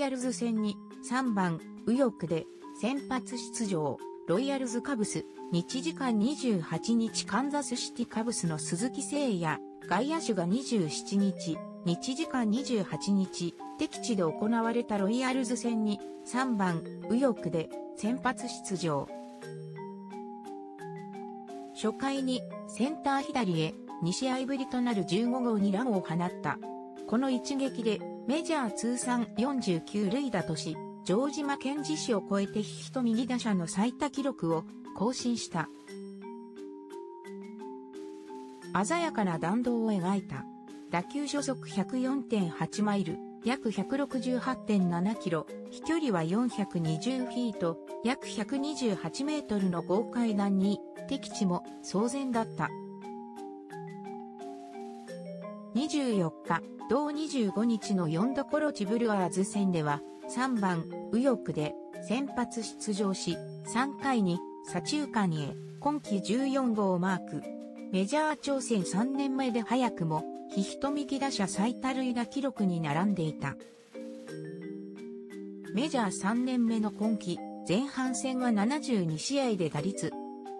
ヤルズ戦に3番、右翼で先発出場、ロイヤルズカブス、日時間28日カンザスシティカブスの鈴木誠也、外野手が27日、日時間28日、敵地で行われたロイヤルズ戦に3番、右翼で先発出場。初回にセンター左へ2試合ぶりとなる15号にランを放った。この一撃でメジャー通算49塁打とし、城島健治氏を超えてヒヒト右打者の最多記録を更新した。鮮やかな弾道を描いた。打球初速104.8マイル、約168.7キロ、飛距離は420フィート、約128メートルの豪快弾に、敵地も騒然だった。24日、同25日の4どころチブルワーズ戦では、3番、右翼で先発出場し、3回に左中間へ今季14号をマーク。メジャー挑戦3年目で早くも、ヒヒト右打者最多塁打記録に並んでいた。メジャー3年目の今季、前半戦は72試合で打率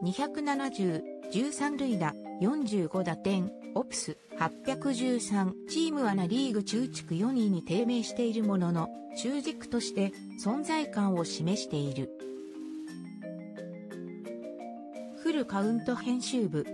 270、13塁打、45打点、オプス813チームはナリーグ中地区4位に低迷しているものの、中軸として存在感を示している。フルカウント編集部